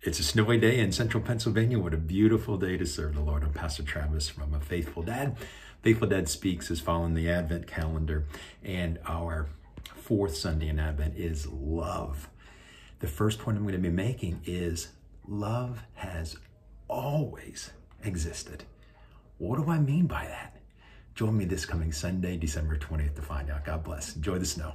It's a snowy day in central Pennsylvania. What a beautiful day to serve the Lord. I'm Pastor Travis from A Faithful Dad. Faithful Dad Speaks is following the Advent calendar, and our fourth Sunday in Advent is love. The first point I'm going to be making is love has always existed. What do I mean by that? Join me this coming Sunday, December 20th to find out. God bless. Enjoy the snow.